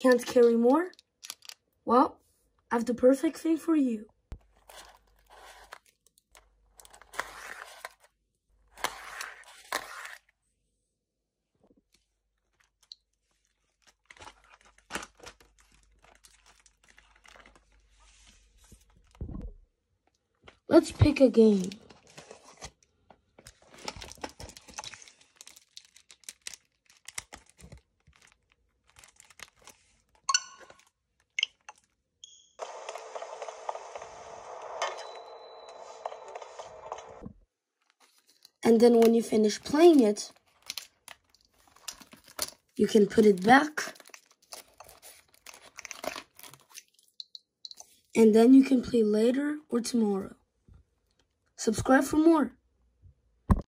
Can't carry more? Well, I have the perfect thing for you. Let's pick a game. And then when you finish playing it, you can put it back. And then you can play later or tomorrow. Subscribe for more.